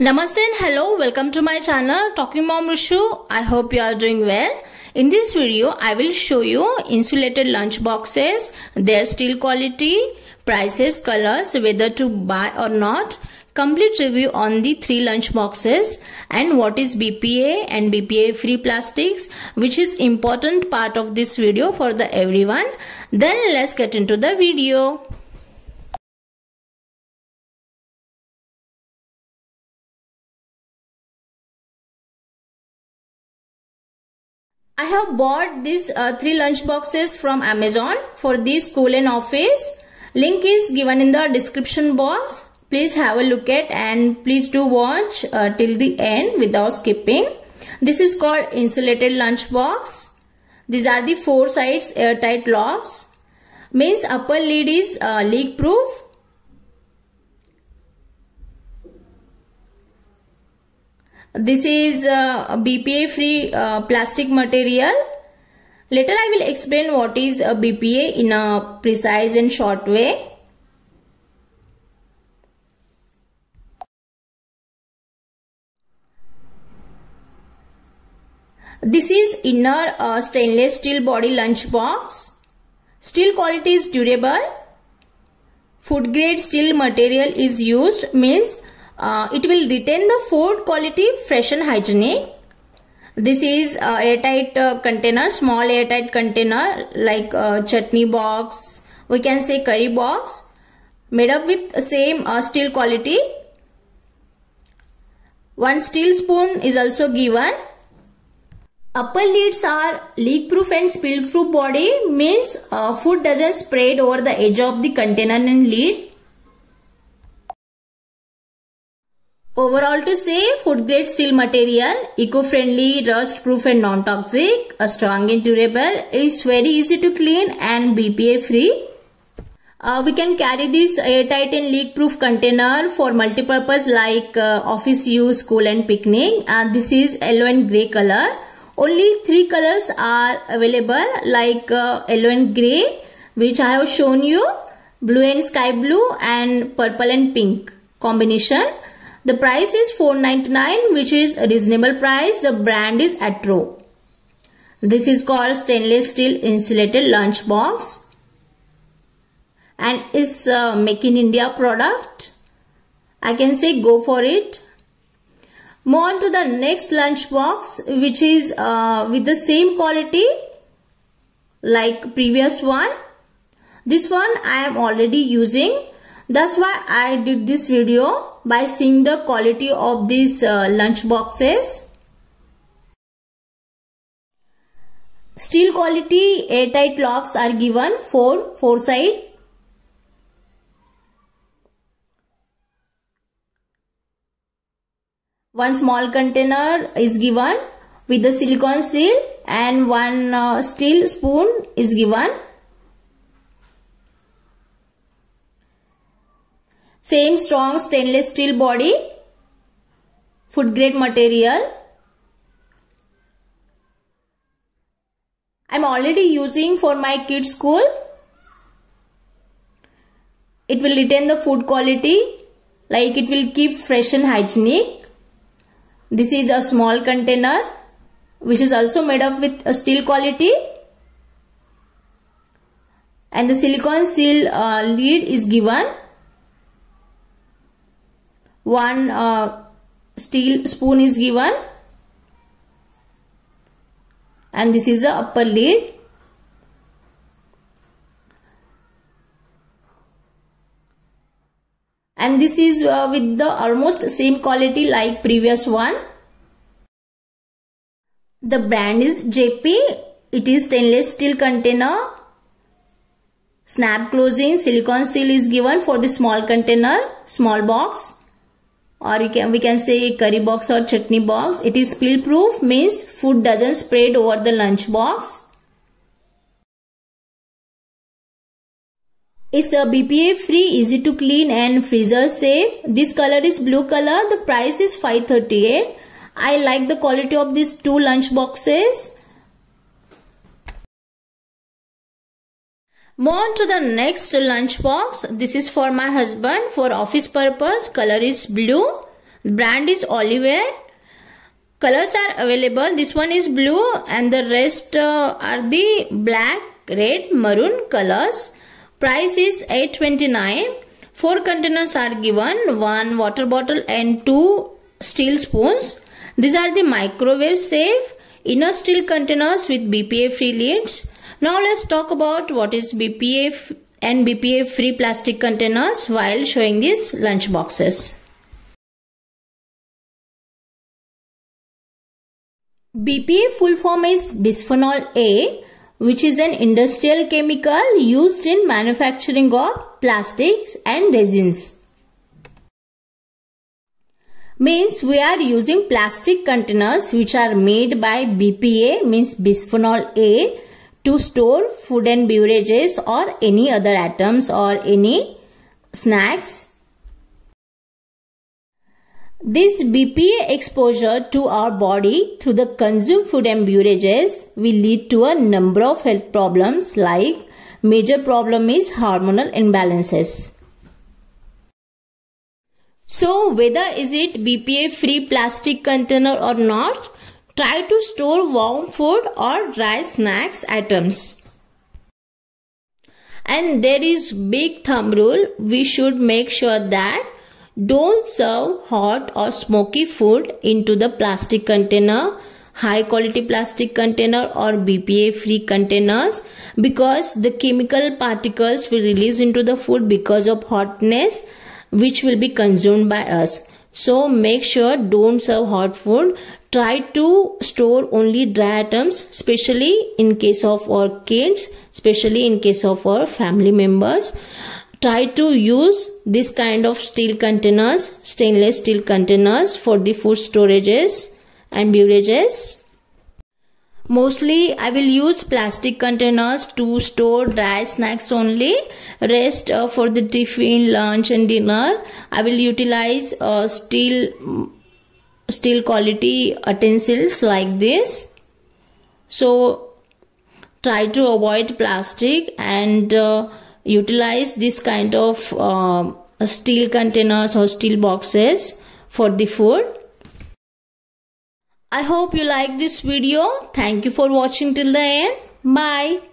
Namaste and hello, welcome to my channel Talking Mom Rushu. I hope you are doing well. In this video, I will show you insulated lunch boxes, their steel quality, prices, colors, whether to buy or not, complete review on the three lunch boxes and what is BPA and BPA free plastics which is important part of this video for the everyone. Then let's get into the video. I have bought these uh, three lunch boxes from Amazon for the school and office. Link is given in the description box. Please have a look at and please do watch uh, till the end without skipping. This is called insulated lunch box. These are the four sides airtight locks. Means upper lid is uh, leak proof This is uh, BPA free uh, plastic material. Later I will explain what is a BPA in a precise and short way. This is inner uh, stainless steel body lunch box. Steel quality is durable. Food grade steel material is used means uh, it will retain the food quality fresh and hygienic. This is uh, airtight uh, container, small airtight container like uh, chutney box, we can say curry box made up with same uh, steel quality. One steel spoon is also given. Upper lids are leak proof and spill proof body means uh, food doesn't spread over the edge of the container and lid Overall to say, food grade steel material, eco-friendly, rust-proof and non-toxic, strong and durable, is very easy to clean and BPA free. Uh, we can carry this airtight and leak-proof container for multi-purpose like uh, office use, school and picnic. And this is yellow and grey color. Only three colors are available like uh, yellow and grey which I have shown you, blue and sky blue and purple and pink combination. The price is 4.99 which is a reasonable price. The brand is Atro. This is called stainless steel insulated lunch box and is a make in India product. I can say go for it. Move on to the next lunch box which is uh, with the same quality like previous one. This one I am already using. That's why I did this video by seeing the quality of these uh, lunch boxes. Steel quality airtight locks are given for four side. One small container is given with the silicone seal and one uh, steel spoon is given. Same strong stainless steel body. Food grade material. I'm already using for my kids school. It will retain the food quality like it will keep fresh and hygienic. This is a small container which is also made up with a steel quality and the silicone seal uh, is given one uh, steel spoon is given. And this is the upper lid. And this is uh, with the almost same quality like previous one. The brand is JP it is stainless steel container. Snap closing silicone seal is given for the small container small box or you can we can say curry box or chutney box. It is spill proof means food doesn't spread over the lunch box. It's a bpa free easy to clean and freezer safe? This color is blue color. The price is 538 i like the quality of these two lunch boxes Move on to the next lunch box. This is for my husband for office purpose. Color is blue. brand is Oliver. Colors are available. This one is blue and the rest uh, are the black, red, maroon colors. Price is 829. Four containers are given. One water bottle and two steel spoons. These are the microwave safe inner steel containers with BPA free lids. Now let's talk about what is BPA and BPA free plastic containers while showing these lunch boxes. BPA full form is bisphenol A which is an industrial chemical used in manufacturing of plastics and resins. Means we are using plastic containers which are made by BPA means bisphenol A to store food and beverages or any other items or any snacks this BPA exposure to our body through the consumed food and beverages will lead to a number of health problems like major problem is hormonal imbalances. So whether is it BPA free plastic container or not, try to store warm food or dry snacks items. And there is big thumb rule, we should make sure that don't serve hot or smoky food into the plastic container, high quality plastic container or BPA free containers because the chemical particles will release into the food because of hotness which will be consumed by us. So make sure don't serve hot food. Try to store only dry items, especially in case of our kids, especially in case of our family members. Try to use this kind of steel containers stainless steel containers for the food storages and beverages. Mostly i will use plastic containers to store dry snacks only rest uh, for the tiffin lunch and dinner i will utilize uh, steel steel quality utensils like this so try to avoid plastic and uh, utilize this kind of uh, steel containers or steel boxes for the food. I hope you like this video. Thank you for watching till the end. Bye.